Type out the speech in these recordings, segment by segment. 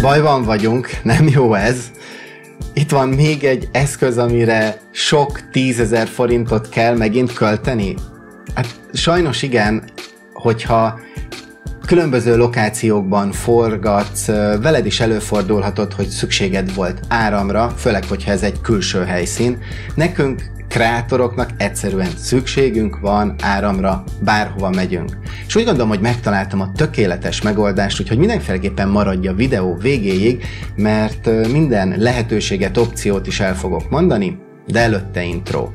Bajban vagyunk, nem jó ez. Itt van még egy eszköz, amire sok tízezer forintot kell megint költeni. Hát sajnos igen, hogyha különböző lokációkban forgatsz, veled is előfordulhatott, hogy szükséged volt áramra, főleg, hogyha ez egy külső helyszín. Nekünk kreátoroknak egyszerűen szükségünk van áramra, bárhova megyünk. És úgy gondolom, hogy megtaláltam a tökéletes megoldást, úgyhogy mindenféleképpen maradja a videó végéig, mert minden lehetőséget, opciót is el fogok mondani, de előtte intro.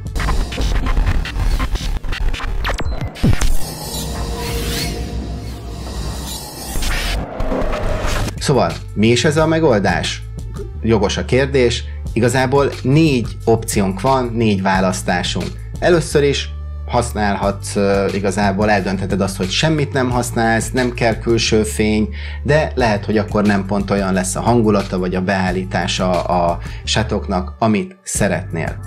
Szóval, mi is ez a megoldás? Jogos a kérdés, Igazából négy opciónk van, négy választásunk. Először is használhatsz, igazából eldöntheted azt, hogy semmit nem használsz, nem kell külső fény, de lehet, hogy akkor nem pont olyan lesz a hangulata vagy a beállítása a sátoknak, amit szeretnél.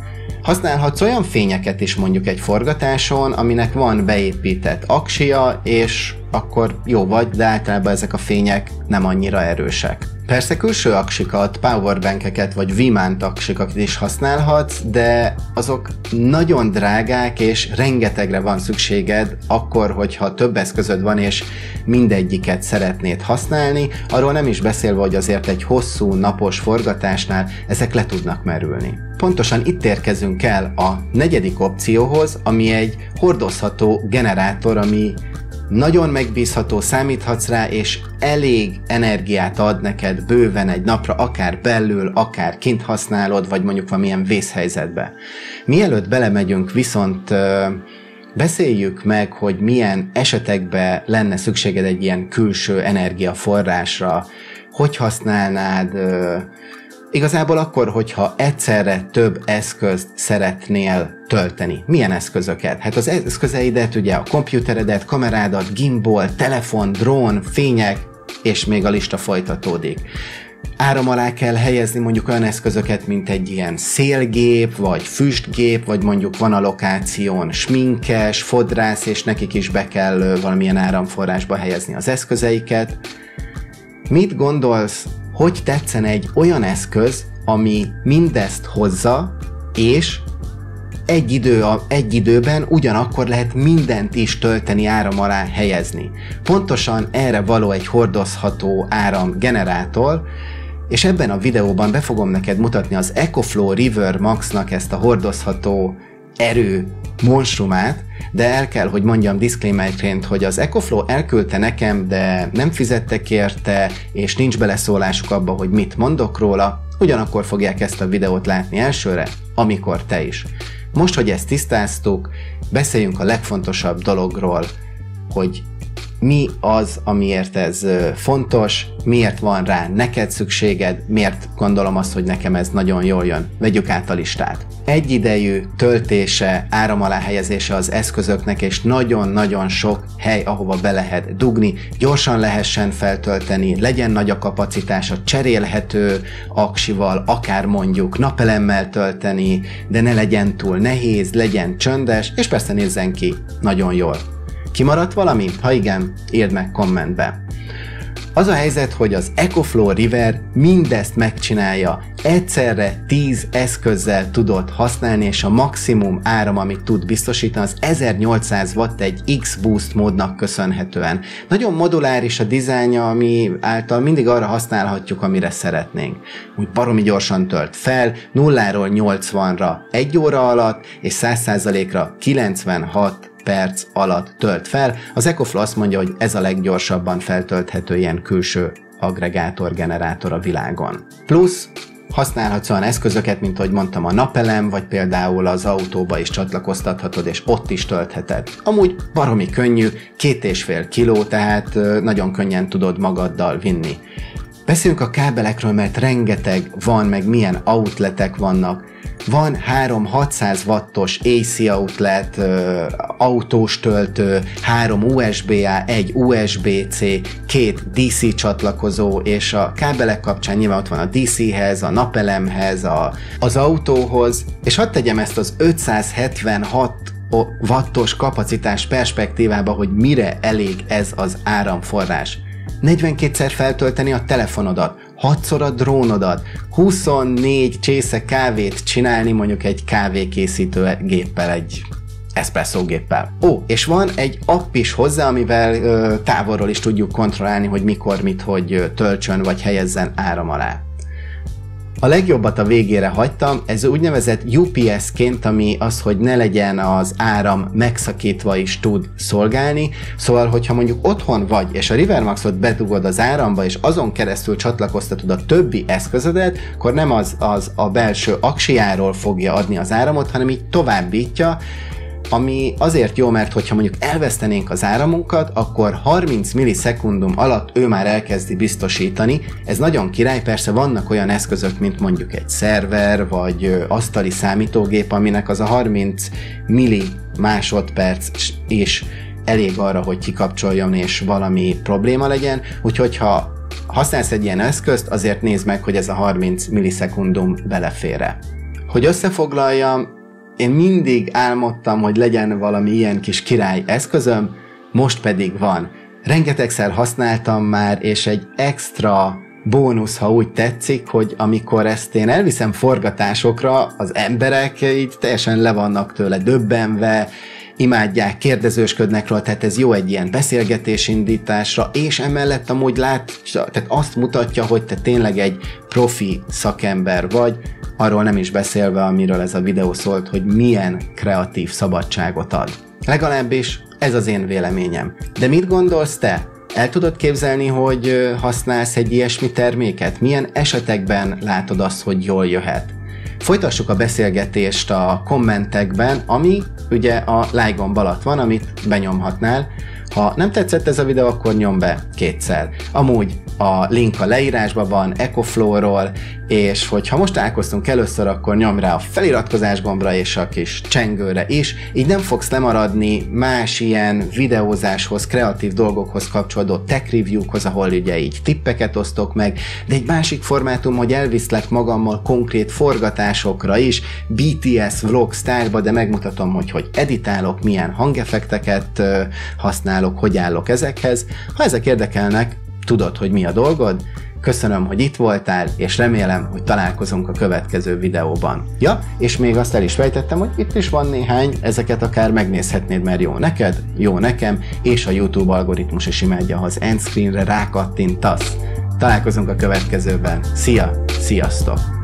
Használhatsz olyan fényeket is mondjuk egy forgatáson, aminek van beépített aksia, és akkor jó vagy, de általában ezek a fények nem annyira erősek. Persze külső aksikat, powerbankeket vagy Vimant aksikat is használhatsz, de azok nagyon drágák és rengetegre van szükséged akkor, hogyha több eszközöd van és mindegyiket szeretnéd használni, arról nem is beszélve, hogy azért egy hosszú napos forgatásnál ezek le tudnak merülni. Pontosan itt érkezünk el a negyedik opcióhoz, ami egy hordozható generátor, ami nagyon megbízható, számíthatsz rá, és elég energiát ad neked bőven egy napra, akár belül, akár kint használod, vagy mondjuk valamilyen vészhelyzetbe. Mielőtt belemegyünk, viszont beszéljük meg, hogy milyen esetekben lenne szükséged egy ilyen külső energiaforrásra, hogy használnád, Igazából akkor, hogyha egyszerre több eszközt szeretnél tölteni. Milyen eszközöket? Hát az eszközeidet, ugye a komputeredet, kamerádat, gimbal, telefon, drón, fények, és még a lista folytatódik. Áram alá kell helyezni mondjuk olyan eszközöket, mint egy ilyen szélgép, vagy füstgép, vagy mondjuk van a lokáción sminkes, fodrász, és nekik is be kell valamilyen áramforrásba helyezni az eszközeiket. Mit gondolsz hogy tetszen egy olyan eszköz, ami mindezt hozza, és egy, idő, egy időben ugyanakkor lehet mindent is tölteni áram alá helyezni. Pontosan erre való egy hordozható áramgenerátor, és ebben a videóban be fogom neked mutatni az EcoFlow River Max-nak ezt a hordozható erő monstrumát, de el kell, hogy mondjam disclaimerként, hogy az EcoFlow elküldte nekem, de nem fizettek érte, és nincs beleszólásuk abba, hogy mit mondok róla, ugyanakkor fogják ezt a videót látni elsőre, amikor te is. Most, hogy ezt tisztáztuk, beszéljünk a legfontosabb dologról, hogy mi az, amiért ez fontos, miért van rá neked szükséged, miért gondolom azt, hogy nekem ez nagyon jól jön. Vegyük át a listát. Egyidejű töltése, áram alá helyezése az eszközöknek, és nagyon-nagyon sok hely, ahova be lehet dugni, gyorsan lehessen feltölteni, legyen nagy a kapacitása, cserélhető aksival, akár mondjuk napelemmel tölteni, de ne legyen túl nehéz, legyen csöndes, és persze nézzen ki nagyon jól. Kimaradt valami? Ha igen, írd meg kommentbe. Az a helyzet, hogy az EcoFlow River mindezt megcsinálja, egyszerre 10 eszközzel tudod használni, és a maximum áram, amit tud biztosítani, az 1800 watt egy X-Boost módnak köszönhetően. Nagyon moduláris a dizájnja, ami által mindig arra használhatjuk, amire szeretnénk. Úgy baromi gyorsan tölt fel, nulláról 80-ra egy óra alatt, és 100%-ra 96 perc alatt tölt fel. Az EcoFlow azt mondja, hogy ez a leggyorsabban feltölthető ilyen külső agregátor generátor a világon. Plusz használhatsz olyan eszközöket, mint ahogy mondtam, a napelem, vagy például az autóba is csatlakoztathatod, és ott is töltheted. Amúgy baromi könnyű, két és fél kiló, tehát nagyon könnyen tudod magaddal vinni. Beszéljünk a kábelekről, mert rengeteg van, meg milyen outletek vannak. Van három 600 wattos AC outlet, autós töltő, három USB-A, egy USB-C, két DC csatlakozó, és a kábelek kapcsán nyilván ott van a DC-hez, a napelemhez, a, az autóhoz, és hadd tegyem ezt az 576 wattos kapacitás perspektívába, hogy mire elég ez az áramforrás. 42-szer feltölteni a telefonodat, 6-szor a drónodat, 24 csésze kávét csinálni mondjuk egy kávékészítő géppel, egy espresso géppel. Ó, és van egy app is hozzá, amivel ö, távolról is tudjuk kontrollálni, hogy mikor, mit, hogy töltsön vagy helyezzen áram alá. A legjobbat a végére hagytam, ez úgynevezett UPS-ként, ami az, hogy ne legyen az áram megszakítva is tud szolgálni. Szóval, hogyha mondjuk otthon vagy, és a Rivermaxot bedugod az áramba, és azon keresztül csatlakoztatod a többi eszközödet, akkor nem az, az a belső aksiáról fogja adni az áramot, hanem így továbbítja, ami azért jó, mert hogyha mondjuk elvesztenénk az áramunkat, akkor 30 millisekundum alatt ő már elkezdi biztosítani. Ez nagyon király, persze vannak olyan eszközök, mint mondjuk egy szerver, vagy asztali számítógép, aminek az a 30 milli másodperc is elég arra, hogy kikapcsoljon és valami probléma legyen, úgyhogy ha használsz egy ilyen eszközt, azért nézd meg, hogy ez a 30 millisekundum belefér Hogy összefoglaljam, én mindig álmodtam, hogy legyen valami ilyen kis király eszközöm, most pedig van. Rengetegszer használtam már, és egy extra bónusz, ha úgy tetszik, hogy amikor ezt én elviszem forgatásokra, az emberek így teljesen le vannak tőle döbbenve, imádják, kérdezősködnek róla, tehát ez jó egy ilyen beszélgetésindításra, és emellett amúgy lát, tehát azt mutatja, hogy te tényleg egy profi szakember vagy, arról nem is beszélve, amiről ez a videó szólt, hogy milyen kreatív szabadságot ad. Legalábbis ez az én véleményem. De mit gondolsz te? El tudod képzelni, hogy használsz egy ilyesmi terméket? Milyen esetekben látod azt, hogy jól jöhet? Folytassuk a beszélgetést a kommentekben, ami ugye a like gomb alatt van, amit benyomhatnál. Ha nem tetszett ez a videó, akkor nyom be kétszer. Amúgy a link a leírásban van EcoFlow-ról, és hogyha most találkoztunk először, akkor nyomj rá a feliratkozás gombra és a kis csengőre is, így nem fogsz lemaradni más ilyen videózáshoz, kreatív dolgokhoz kapcsolódó tech review-hoz, ahol ugye így tippeket osztok meg, de egy másik formátum, hogy elviszlek magammal konkrét forgatásokra is, BTS vlog style de megmutatom, hogy hogy editálok, milyen hangeffekteket használok, hogy állok ezekhez. Ha ezek érdekelnek, tudod, hogy mi a dolgod, Köszönöm, hogy itt voltál, és remélem, hogy találkozunk a következő videóban. Ja, és még azt el is fejtettem, hogy itt is van néhány, ezeket akár megnézhetnéd, mert jó neked, jó nekem, és a YouTube algoritmus is imádja, ha az end screenre rákattintasz. Találkozunk a következőben. Szia, sziasztok!